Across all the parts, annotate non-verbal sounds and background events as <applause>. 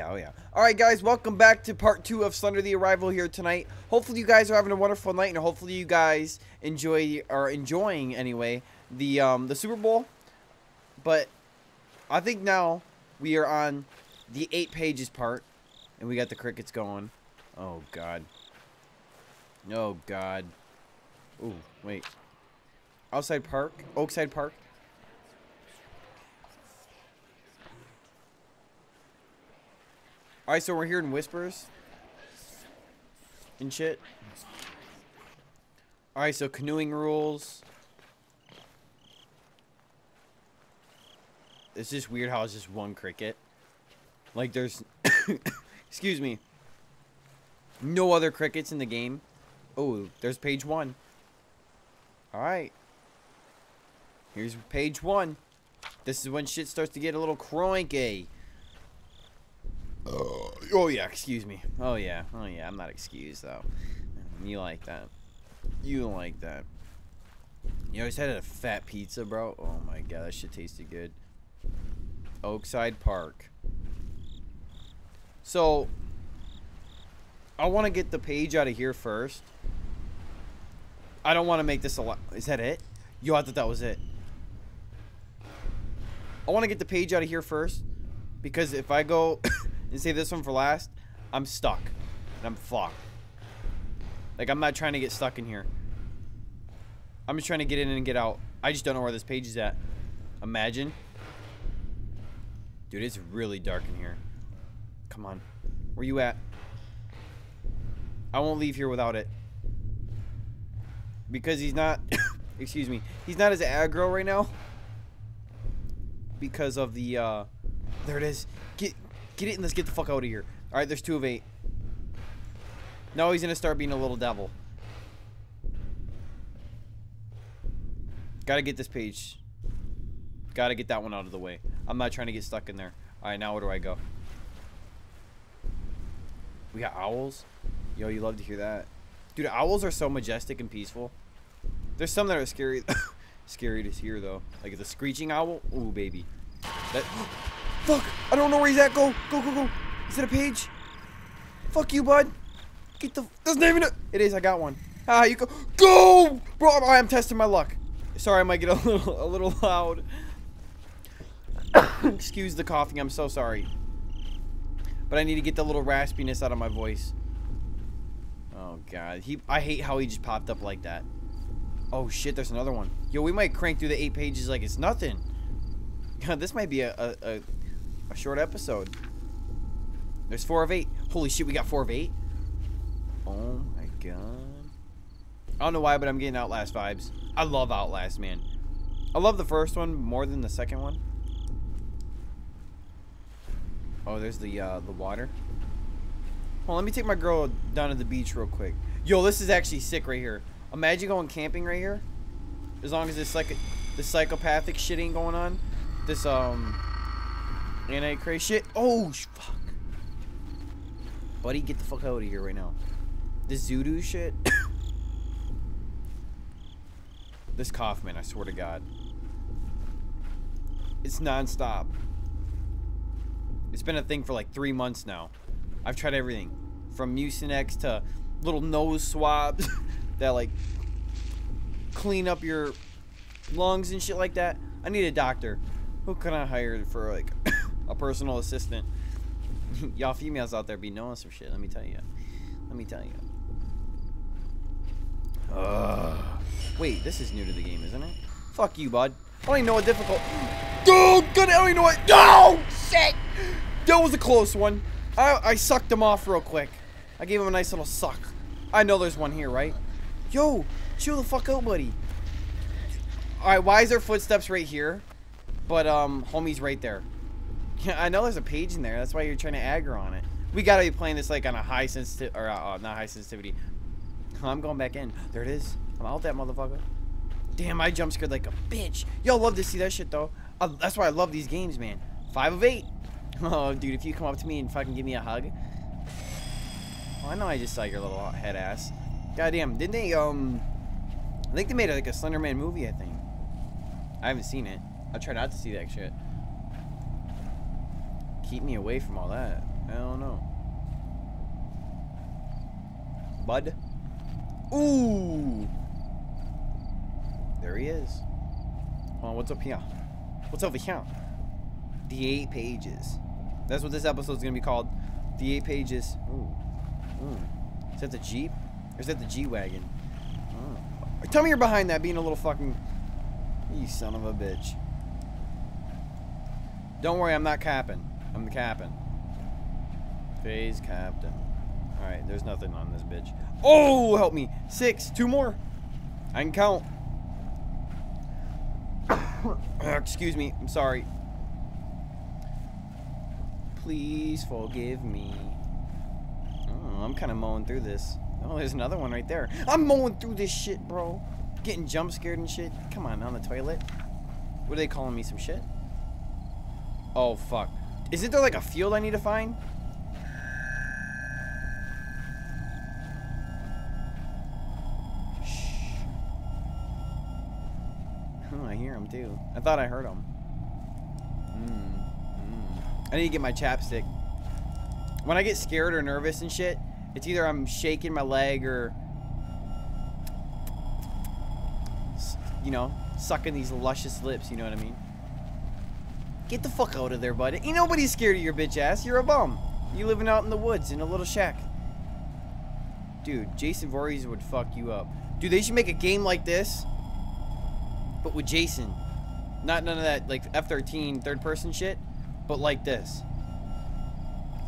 Yeah, oh yeah. Alright guys, welcome back to part two of Slender the Arrival here tonight. Hopefully you guys are having a wonderful night and hopefully you guys enjoy are enjoying anyway the um the Super Bowl. But I think now we are on the eight pages part and we got the crickets going. Oh god. Oh god. Ooh, wait. Outside Park? Oakside Park? Alright, so we're hearing whispers. And shit. Alright, so canoeing rules. It's just weird how it's just one cricket. Like there's <coughs> excuse me. No other crickets in the game. Oh, there's page one. Alright. Here's page one. This is when shit starts to get a little cranky. oh Oh, yeah, excuse me. Oh yeah, oh yeah, I'm not excused though. You like that. You like that. You always had a fat pizza, bro. Oh my god, that shit tasted good. Oakside Park. So, I want to get the page out of here first. I don't want to make this a lot. Is that it? Yo, I thought that was it. I want to get the page out of here first. Because if I go and save this one for last, I'm stuck. And I'm fucked. Like, I'm not trying to get stuck in here. I'm just trying to get in and get out. I just don't know where this page is at. Imagine. Dude, it's really dark in here. Come on. Where you at? I won't leave here without it. Because he's not... <coughs> excuse me. He's not as aggro right now. Because of the... Uh, there it is. Get, get it and let's get the fuck out of here. Alright, there's two of eight. No, he's going to start being a little devil. Gotta get this page. Gotta get that one out of the way. I'm not trying to get stuck in there. Alright, now where do I go? We got owls? Yo, you love to hear that. Dude, owls are so majestic and peaceful. There's some that are scary <laughs> scary to hear, though. Like the screeching owl. Ooh, baby. That... Fuck! I don't know where he's at. Go! Go, go, go! Is it a page? Fuck you, bud! Get the... That's not even a... It is, I got one. Ah, you go... Go! Bro, I'm testing my luck. Sorry, I might get a <laughs> little, a little loud. <coughs> Excuse the coughing, I'm so sorry. But I need to get the little raspiness out of my voice. Oh god, he I hate how he just popped up like that. Oh shit, there's another one. Yo, we might crank through the eight pages like it's nothing. <laughs> God, this might be a, a, a, a short episode. There's four of eight. Holy shit, we got four of eight? Oh my god. I don't know why, but I'm getting Outlast vibes. I love Outlast, man. I love the first one more than the second one. Oh, there's the uh, the water. Well, let me take my girl down to the beach real quick. Yo, this is actually sick right here. Imagine going camping right here. As long as this like the psychopathic shit ain't going on. This um anti-crazy shit. Oh fuck. Buddy, get the fuck out of here right now. This Zudu shit. <coughs> this cough, man, I swear to God. It's non-stop. It's been a thing for like three months now. I've tried everything. From Mucinex to little nose swabs <laughs> that like clean up your lungs and shit like that. I need a doctor. Who can I hire for like a personal assistant? <laughs> Y'all females out there be knowing some shit, let me tell you. Let me tell you. Uh, wait, this is new to the game, isn't it? Fuck you, bud. I don't even know what difficult. Oh, good. I don't even know what. No, shit. That was a close one. I, I sucked him off real quick. I gave him a nice little suck. I know there's one here, right? Yo, chill the fuck out, buddy. Alright, why is there footsteps right here? But, um, homie's right there. I know there's a page in there. That's why you're trying to aggro on it. We gotta be playing this, like, on a high sensitivity, or, uh, not high sensitivity. I'm going back in. There it is. I'm out that motherfucker. Damn, I jump scared like a bitch. Y'all love to see that shit, though. Uh, that's why I love these games, man. Five of eight. <laughs> Oh, dude, if you come up to me and fucking give me a hug. I know I just saw your little head ass. Goddamn, didn't they, um... I think they made like a Slenderman movie, I think. I haven't seen it. I'll try not to see that shit. Keep me away from all that. I don't know. Bud. Ooh. There he is. Oh, what's up here? What's over here? The eight pages. That's what this episode is gonna be called. The eight pages. Ooh. Ooh. Is that the Jeep? Or is that the G-Wagon? Oh. Tell me you're behind that being a little fucking... You son of a bitch. Don't worry, I'm not capping. I'm the captain. Phase captain. Alright, there's nothing on this bitch. Oh, help me. Six. Two more. I can count. <coughs> Excuse me. I'm sorry. Please forgive me. Oh, I'm kind of mowing through this. Oh, there's another one right there. I'm mowing through this shit, bro. Getting jump scared and shit. Come on, on the toilet. What are they calling me? Some shit? Oh, fuck. Isn't there like a field I need to find? Shh. Oh, I hear him too. I thought I heard him. Mm, mm. I need to get my chapstick. When I get scared or nervous and shit, it's either I'm shaking my leg or, you know, sucking these luscious lips, you know what I mean? Get the fuck out of there, bud. Ain't nobody scared of your bitch ass. You're a bum. You living out in the woods in a little shack. Dude, Jason Voorhees would fuck you up. Dude, they should make a game like this but with Jason. Not none of that like F-13 third person shit, but like this.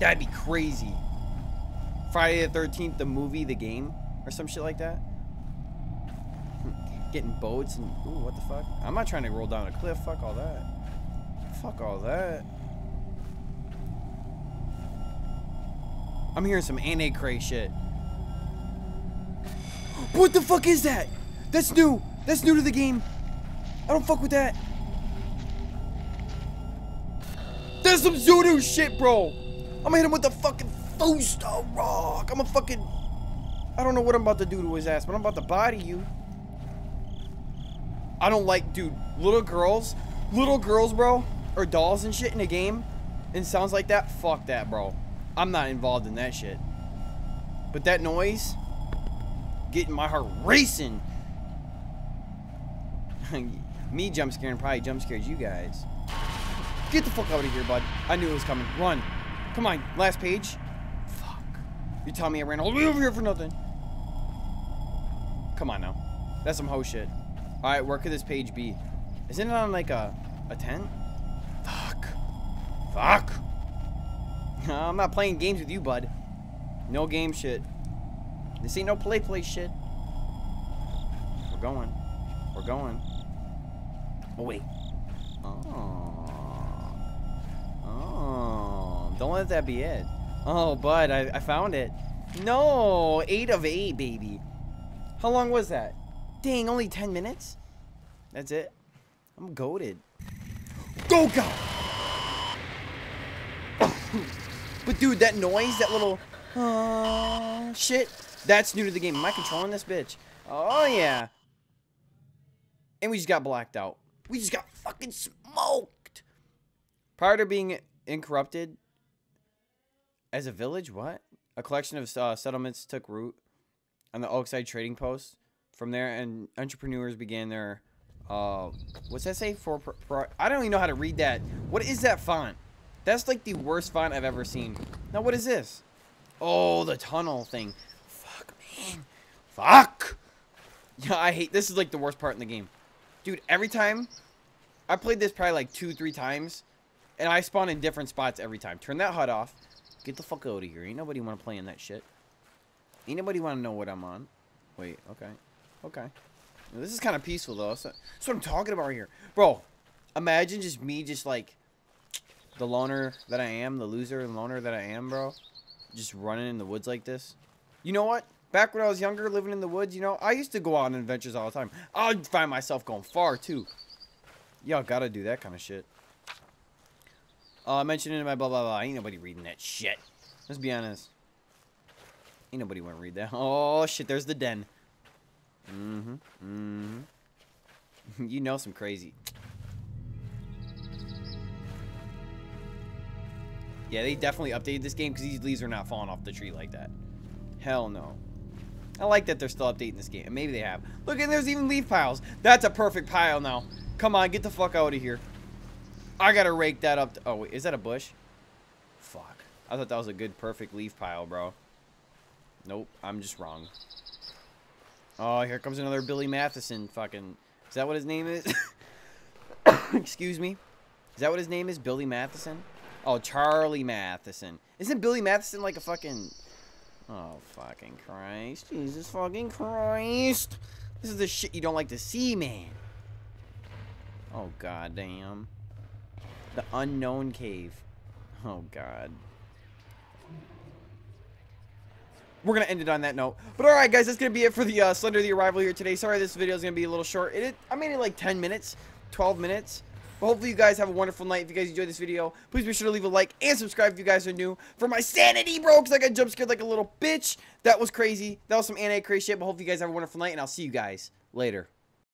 That'd be crazy. Friday the 13th, the movie, the game, or some shit like that. Getting boats and ooh, what the fuck? I'm not trying to roll down a cliff. Fuck all that. Fuck all that. I'm hearing some Anne Cray shit. What the fuck is that? That's new. That's new to the game. I don't fuck with that. There's some Zulu shit, bro. I'm gonna hit him with the fucking Fusta rock. I'm a fucking... I don't know what I'm about to do to his ass, but I'm about to body you. I don't like, dude, little girls, little girls, bro, or dolls and shit in a game, and sounds like that, fuck that, bro. I'm not involved in that shit. But that noise, getting my heart racing. <laughs> Me jump scaring probably jump scared you guys. Get the fuck out of here, bud. I knew it was coming. Run. Come on. Last page. Fuck. You tell me I ran all the way over here for nothing. Come on now. That's some hoe shit. Alright, where could this page be? Isn't it on like a, a tent? Fuck. I'm not playing games with you, bud. No game shit. This ain't no play play shit. We're going. We're going. Oh, wait. Oh. Oh. Don't let that be it. Oh, bud, I, I found it. No, 8 of 8, baby. How long was that? Dang, only 10 minutes? That's it? I'm goaded. Go, go! But dude, that noise, that little uh, shit, that's new to the game. Am I controlling this bitch? Oh, yeah. And we just got blacked out. We just got fucking smoked. Prior to being incorrupted as a village, what? A collection of uh, settlements took root on the Oakside trading post. From there, and entrepreneurs began their, uh, what's that say? For, for I don't even know how to read that. What is that font? That's like the worst font I've ever seen. Now, what is this? Oh, the tunnel thing. Fuck, man. Fuck. <laughs> Yeah, I hate, this is like the worst part in the game. Dude, every time, I played this probably like two, three times, and I spawn in different spots every time. Turn that HUD off. Get the fuck out of here. Ain't nobody want to play in that shit. Ain't nobody want to know what I'm on. Wait, okay. Okay. Now, this is kind of peaceful, though. So, that's what I'm talking about right here. Bro, imagine just me just like the loner that I am, the loser and loner that I am, bro. Just running in the woods like this. You know what? Back when I was younger, living in the woods, you know, I used to go on adventures all the time. I'd find myself going far, too. Y'all gotta do that kind of shit. Uh, I mentioned in my blah, blah, blah. Ain't nobody reading that shit. Let's be honest. Ain't nobody want to read that. <laughs> Oh, shit, there's the den. Mm-hmm. Mm-hmm. <laughs> you know some crazy. Yeah, they definitely updated this game because these leaves are not falling off the tree like that. Hell no. I like that they're still updating this game. Maybe they have. Look, and there's even leaf piles. That's a perfect pile now. Come on, get the fuck out of here. I gotta rake that up. oh, wait, is that a bush? Fuck. I thought that was a good, perfect leaf pile, bro. Nope, I'm just wrong. Oh, here comes another Billy Matheson fucking... Is that what his name is? <coughs> Excuse me? Is that what his name is? Billy Matheson? Oh, Charlie Matheson. Isn't Billy Matheson like a fucking... Oh, fucking Christ. Jesus fucking Christ. This is the shit you don't like to see, man. Oh, goddamn. The unknown cave. Oh, God. We're going to end it on that note. But alright, guys, that's going to be it for the uh, Slender the Arrival here today. Sorry this video is going to be a little short. It, I made it like 10 minutes, 12 minutes. But hopefully you guys have a wonderful night. If you guys enjoyed this video, please be sure to leave a like and subscribe if you guys are new. For my sanity, bro, because I got jump scared like a little bitch. That was crazy. That was some anti-crazy shit. But hopefully you guys have a wonderful night, and I'll see you guys later.